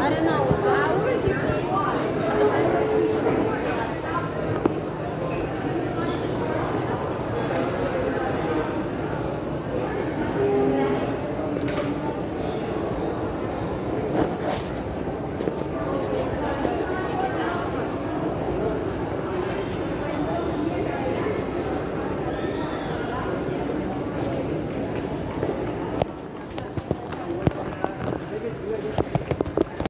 I don't know.